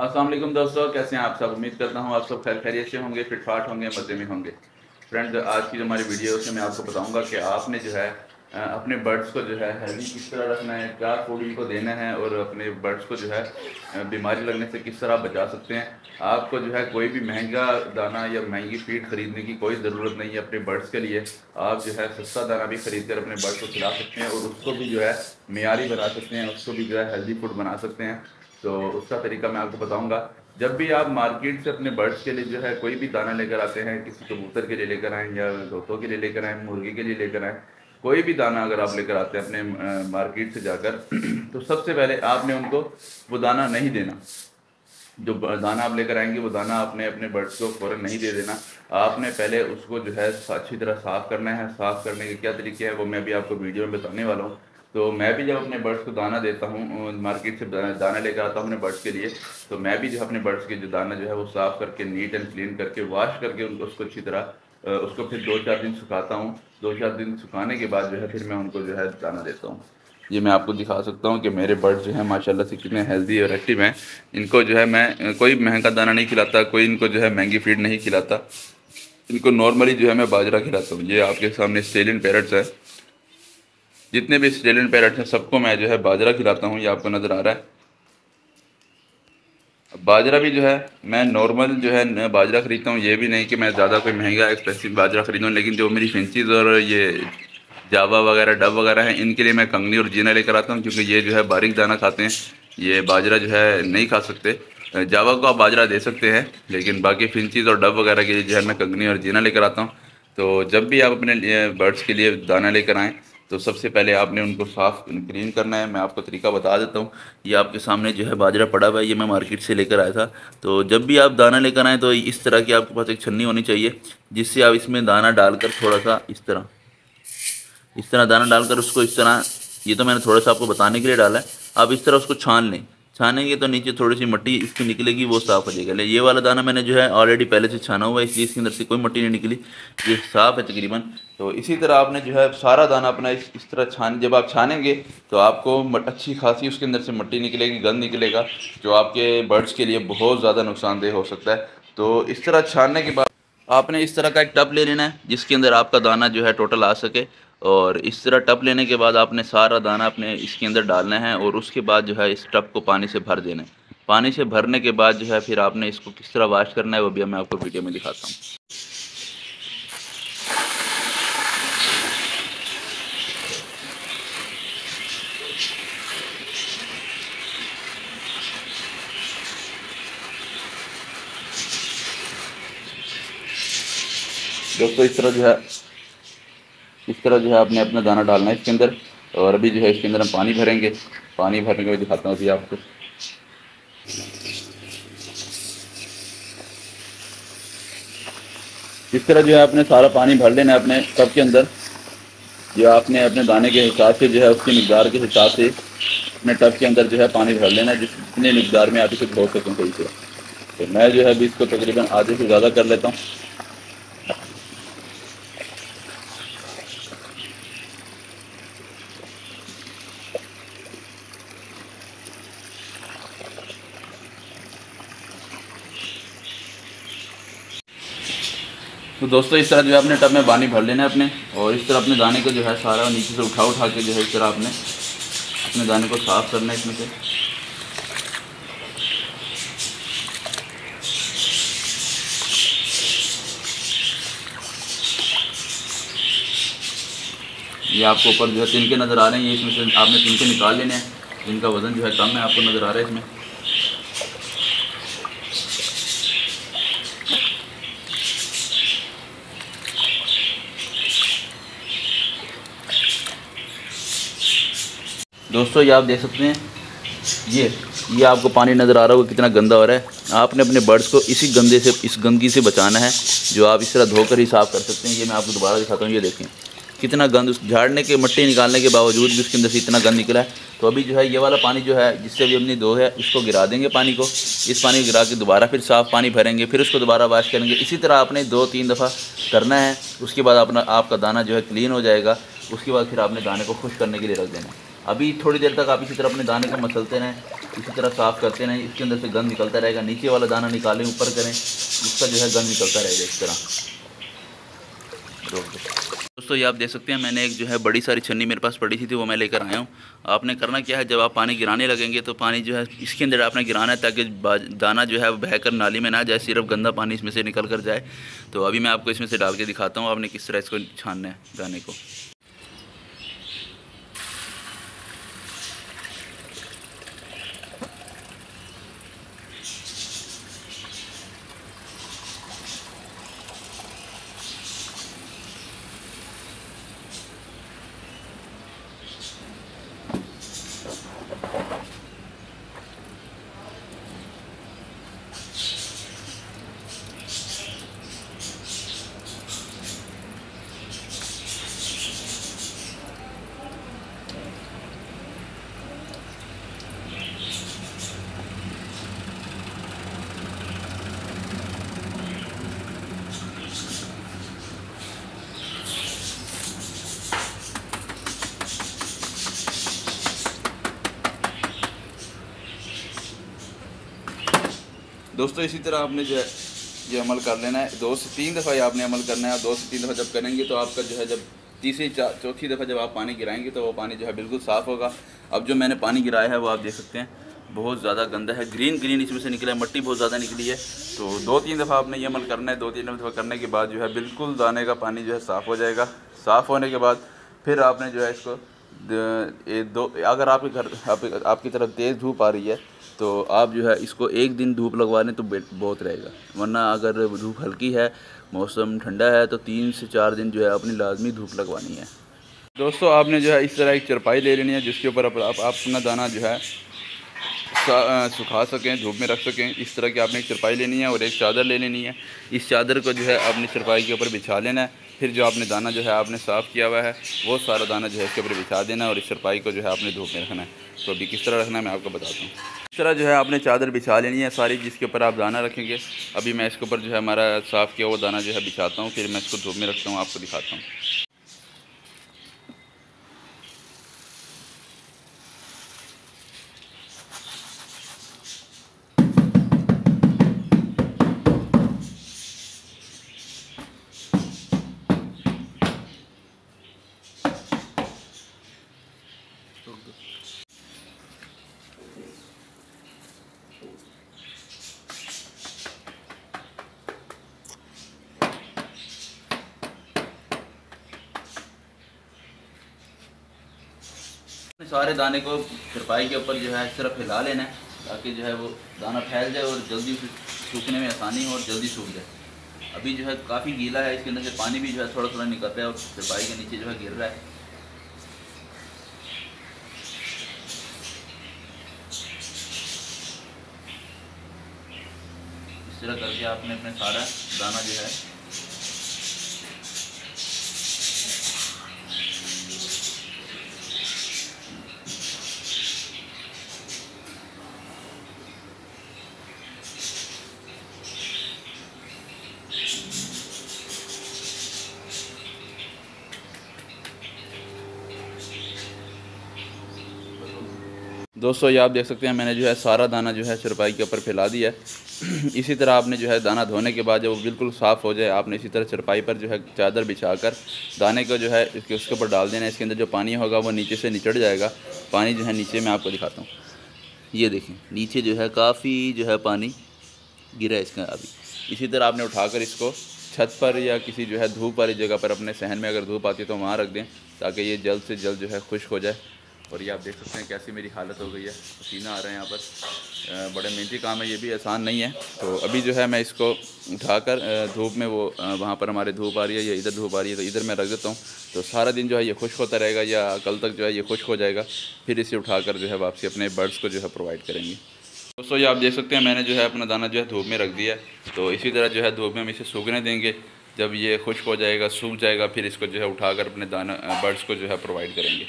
असलम दोस्तों, कैसे हैं आप सब? उम्मीद करता हूँ आप सब खैर खैरियत से होंगे, फिटफाट होंगे, मज़े में होंगे। फ्रेंड आज की जो हमारी वीडियो है मैं आपको बताऊँगा कि आपने जो है अपने बर्ड्स को जो है हेल्दी किस तरह रखना है, क्या फ़ूड इनको देना है, और अपने बर्ड्स को जो है बीमारी लगने से किस तरह बचा सकते हैं। आपको जो है, कोई भी महँगा दाना या महँगी फ़ीड ख़रीदने की कोई ज़रूरत नहीं है अपने बर्ड्स के लिए। आप जो है, सस्ता दाना भी ख़रीद कर अपने बर्ड्स को खिला सकते हैं और उसको भी जो है मीरी बना सकते हैं, उसको भी जो है हेल्दी फ़ूड बना सकते हैं। तो उसका तरीका मैं आपको बताऊँगा। जब भी आप मार्केट से अपने बर्ड्स के लिए जो है कोई भी दाना लेकर आते हैं, किसी कबूतर के लिए लेकर आएँ या तोतों के लिए लेकर आएँ, मुर्गी के लिए लेकर आएँ, कोई भी दाना अगर आप लेकर आते हैं अपने मार्केट से जाकर तो सबसे पहले आपने उनको वो दाना नहीं देना। जो दाना आप लेकर आएँगे, वो दाना आपने अपने बर्ड्स को फ़ौरन नहीं दे देना। आपने पहले उसको जो है अच्छी तरह साफ़ करना है। साफ़ करने के क्या तरीके हैं, वो मैं भी आपको वीडियो में बताने वाला हूँ। तो मैं भी जब अपने बर्ड्स को दाना देता हूँ मार्केट से दाना लेकर आता हूँ अपने बर्ड्स के लिए तो मैं भी जो अपने बर्ड्स के जो दाना जो है वो साफ़ करके, नीट एंड क्लीन करके, वॉश करके उनको उसको अच्छी तरह उसको फिर दो चार दिन सुखाता हूँ। दो चार दिन सुखाने के बाद जो है फिर मैं उनको जो है दाना देता हूँ। ये मैं आपको दिखा सकता हूँ कि मेरे बर्ड्स जो है माशाल्लाह से कितने हेल्दी और एक्टिव हैं। इनको जो है मैं कोई महँगा दाना नहीं खिलाता, कोई इनको जो है महँगी फ़ीड नहीं खिलाता। इनको नॉर्मली जो है मैं बाजरा खिलाता हूँ। ये आपके सामने स्टेलियन पैरट्स है। जितने भी स्टेलियन पैरट हैं, सबको मैं जो है बाजरा खिलाता हूँ, ये आपको नज़र आ रहा है। बाजरा भी जो है, मैं नॉर्मल जो है बाजरा ख़रीदता हूँ, ये भी नहीं कि मैं ज़्यादा कोई महँगा एक्सपेंसिव बाजरा ख़रीदूँ, लेकिन जो मेरी फिंचीज़ और ये जावा वगैरह डब वगैरह हैं, इनके लिए मैं कंगनी और जीना लेकर आता हूँ, क्योंकि ये जो है बारीक दाना खाते हैं। ये बाजरा जो है नहीं खा सकते। जावा को आप बाजरा दे सकते हैं, लेकिन बाकी फिंचीज़ और डब वगैरह के लिए जो है, मैं कंगनी और जीना लेकर आता हूँ। तो जब भी आप अपने बर्ड्स के लिए दाना लेकर आएँ तो सबसे पहले आपने उनको साफ़ क्लीन करना है। मैं आपको तरीका बता देता हूँ ये आपके सामने जो है बाजरा पड़ा हुआ है। ये मैं मार्केट से लेकर आया था। तो जब भी आप दाना लेकर आएँ तो इस तरह की आपके पास एक छन्नी होनी चाहिए, जिससे आप इसमें दाना डालकर थोड़ा सा इस तरह इस तरह दाना डालकर उसको इस तरह, ये तो मैंने थोड़ा सा आपको बताने के लिए डाला है। आप इस तरह उसको छान लें। छानेंगे तो नीचे थोड़ी सी मट्टी इसकी निकलेगी, वो साफ़ हो जाएगा। ये वाला दाना मैंने जो है ऑलरेडी पहले से छाना हुआ है, इसलिए इसके अंदर से कोई मट्टी नहीं निकली। ये साफ़ है तकरीबन। तो इसी तरह आपने जो है सारा दाना अपना इस इस तरह छान, जब आप छानेंगे तो आपको अच्छी खासी उसके अंदर से मट्टी निकलेगी, गंद निकलेगा, जो आपके बर्ड्स के लिए बहुत ज़्यादा नुकसानदेह हो सकता है। तो इस तरह छानने के बाद आपने इस तरह का एक टब ले लेना है, जिसके अंदर आपका दाना जो है टोटल आ सके। और इस तरह टप लेने के बाद आपने सारा दाना अपने इसके अंदर डालना है और उसके बाद जो है इस टप को पानी से भर देना है। पानी से भरने के बाद जो है फिर आपने इसको किस तरह वाश करना है वो भी मैं आपको वीडियो में दिखाता हूँ। दोस्तों, इस तरह जो है तरह जो है आपने अपना दाना डालना है इसके अंदर, और अभी जो है इसके अंदर हम पानी भरेंगे। पानी भरने के बाद दिखाता हूँ अभी आपको। इस तरह जो है आपने सारा पानी भर लेना है अपने कप के अंदर। जो आपने अपने दाने के हिसाब से जो है उसकी मकदार के हिसाब से अपने टब के अंदर जो है पानी भर लेना है, जितने मकदार में आप इसे धो सकें सही से। तो मैं जो है अभी इसको तकरीबन आधे से ज़्यादा कर लेता हूँ। तो दोस्तों, इस तरह जो है अपने टब में पानी भर लेना है अपने, और इस तरह अपने दाने को जो है सारा नीचे से उठा उठा के जो है इस तरह आपने अपने दाने को साफ़ करना है इसमें से। ये आपको ऊपर जो है तिनके नज़र आ रहे हैं, ये इसमें से आपने तिनके निकाल लेने हैं, जिनका वज़न जो है कम है, आपको नज़र आ रहा है इसमें। दोस्तों, ये आप देख सकते हैं, ये ये आपको पानी नज़र आ रहा होगा कितना गंदा हो रहा है। आपने अपने बर्ड्स को इसी गंदे से, इस गंदगी से बचाना है, जो आप इस तरह धोकर ही साफ़ कर सकते हैं। ये मैं आपको दोबारा दिखाता हूँ, ये देखें। कितना गंद, उस झाड़ने के, मट्टी निकालने के बावजूद भी उसके अंदर से इतना गंद निकला है। तो अभी जो है, ये वाला पानी जो है, जिससे अभी हमने धो है, उसको गिरा देंगे पानी को। इस पानी को गिरा के दोबारा फिर साफ़ पानी भरेंगे, फिर उसको दोबारा वाश करेंगे। इसी तरह आपने दो तीन दफ़ा करना है, उसके बाद अपना, आपका दाना जो है क्लीन हो जाएगा। उसके बाद फिर आपने दाने को खुश करने के लिए रख देना है। अभी थोड़ी देर तक आप इसी तरह अपने दाने को मसलते रहें, इसी तरह साफ़ करते रहें, इसके अंदर से गंद निकलता रहेगा। नीचे वाला दाना निकालें, ऊपर करें, उसका जो है गंद निकलता रहेगा इस तरह। दोस्तों, ये आप देख सकते हैं, मैंने एक जो है बड़ी सारी छन्नी मेरे पास पड़ी थी थी वो मैं लेकर आया हूँ। आपने करना क्या है, जब आप पानी गिराने लगेंगे तो पानी जो है, इसके अंदर आपने गिराना है, ताकि दाना जो है बहकर नाली में ना जाए, सिर्फ़ गंदा पानी इसमें से निकल कर जाए। तो अभी मैं आपको इसमें से डाल के दिखाता हूँ, आपने किस तरह इसको छानना है दाने को। दोस्तों इसी तरह आपने जो है ये अमल कर लेना है। दो से तीन दफ़ा ये आपने अमल करना है दो से तीन दफ़ा जब करेंगे तो आपका जो है जब तीसरी चौथी दफ़ा जब आप पानी गिराएँगे तो वो पानी जो है बिल्कुल साफ़ होगा। अब जो मैंने पानी गिराया है वो आप देख सकते हैं बहुत ज़्यादा गंदा है। ग्रीन ग्रीन इसमें से निकला है मट्टी बहुत ज़्यादा निकली है। तो दो तीन दफ़ा आपने ये अमल करना है दो तीन दफ़ा करने के बाद जो है बिल्कुल दाने का पानी जो है साफ़ हो जाएगा। साफ़ होने के बाद फिर आपने जो है इसको दो अगर आपके घर आप, आपकी तरफ़ तेज़ धूप आ रही है तो आप जो है इसको एक दिन धूप लगवा लें तो बहुत रहेगा। वरना अगर धूप हल्की है मौसम ठंडा है तो तीन से चार दिन जो है अपनी लाजमी धूप लगवानी है। दोस्तों आपने जो है इस तरह एक चरपाई ले लेनी है जिसके ऊपर आप, आप अपना दाना जो है सुखा सकें धूप में रख सकें। इस तरह की आपने एक चरपाई लेनी है और एक चादर ले लेनी है। इस चादर को जो है अपनी चरपाई के ऊपर बिछा लेना है। फिर जो आपने दाना जो है आपने साफ़ किया हुआ है वो सारा दाना जो है इसके ऊपर बिछा देना है और इस चरपाई को जो है आपने धूप में रखना है। तो अभी किस तरह रखना है मैं आपको बताता हूँ। इस तरह जो है, आपने चादर बिछा लेनी है सारी, जिसके ऊपर आप दाना रखेंगे। अभी मैं इसके ऊपर जो है, हमारा साफ़ किया हुआ दाना जो है बिछाता हूँ, फिर मैं इसको धूप में रखता हूँ, आपको दिखाता हूँ। सारे दाने को चरपाई के ऊपर जो है इस तरह फैला लेना है, ताकि जो है वो दाना फैल जाए और जल्दी सूखने में आसानी हो और जल्दी सूख जाए। अभी जो है काफ़ी गीला है, इसके अंदर से पानी भी जो है थोड़ा थोड़ा निकलता है और चरपाई के नीचे जो है गिर रहा है। इस तरह करके आपने अपने सारा दाना जो है दोस्तों ये आप देख सकते हैं मैंने जो है सारा दाना जो है चरपाई के ऊपर फैला दिया है इसी तरह आपने जो है दाना धोने के बाद जब वो बिल्कुल साफ़ हो जाए आपने इसी तरह चरपाई पर जो है चादर बिछा कर दाने को जो है इसके उसके ऊपर डाल देना है इसके अंदर जो पानी होगा वो नीचे से निचड़ जाएगा पानी जो है नीचे मैं आपको दिखाता हूँ ये देखें नीचे जो है काफ़ी जो है पानी गिरा है इसका अभी इसी तरह आपने उठाकर इसको छत पर या किसी जो है धूप वाली जगह पर अपने सहन में अगर धूप आती है तो वहाँ रख दें ताकि ये जल्द से जल्द जो है खुश्क हो जाए और ये आप देख सकते हैं कैसी मेरी हालत हो गई है पसीना आ रहा है यहाँ पर बड़े मेहनती काम है ये भी आसान नहीं है तो अभी जो है मैं इसको उठाकर धूप में वो वहाँ पर हमारे धूप आ रही है या इधर धूप आ रही है तो इधर मैं रख देता हूँ तो सारा दिन जो है ये खुश होता रहेगा या कल तक जो है ये खुश हो जाएगा फिर इसे उठाकर जो है वापसी अपने बर्ड्स को जो है प्रोवाइड करेंगे दोस्तों ये आप देख सकते हैं मैंने जो है अपना दाना जो है धूप में रख दिया तो इसी तरह जो है धूप में हम इसे सूखने देंगे जब ये खुश्क हो जाएगा सूख जाएगा फिर इसको जो है उठाकर अपने दाना बर्ड्स को जो है प्रोवाइड करेंगे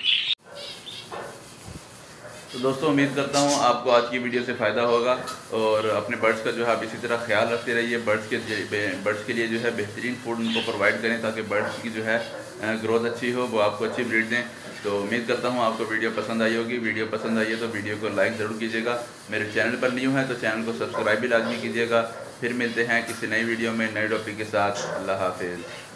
तो दोस्तों, उम्मीद करता हूँ आपको आज की वीडियो से फ़ायदा होगा और अपने बर्ड्स का जो है, आप इसी तरह ख्याल रखते रहिए। बर्ड्स के बर्ड्स के लिए जो है, बेहतरीन फ़ूड उनको प्रोवाइड करें ताकि बर्ड्स की जो है ग्रोथ अच्छी हो, वो आपको अच्छी ब्रीड दें। तो उम्मीद करता हूँ आपको वीडियो पसंद आई होगी। वीडियो पसंद आई है तो वीडियो को लाइक ज़रूर कीजिएगा। मेरे चैनल पर न्यू है तो चैनल को सब्सक्राइब भी लाजमी कीजिएगा। फिर मिलते हैं किसी नई वीडियो में नए टॉपिक के साथ। अल्लाह हाफिज़।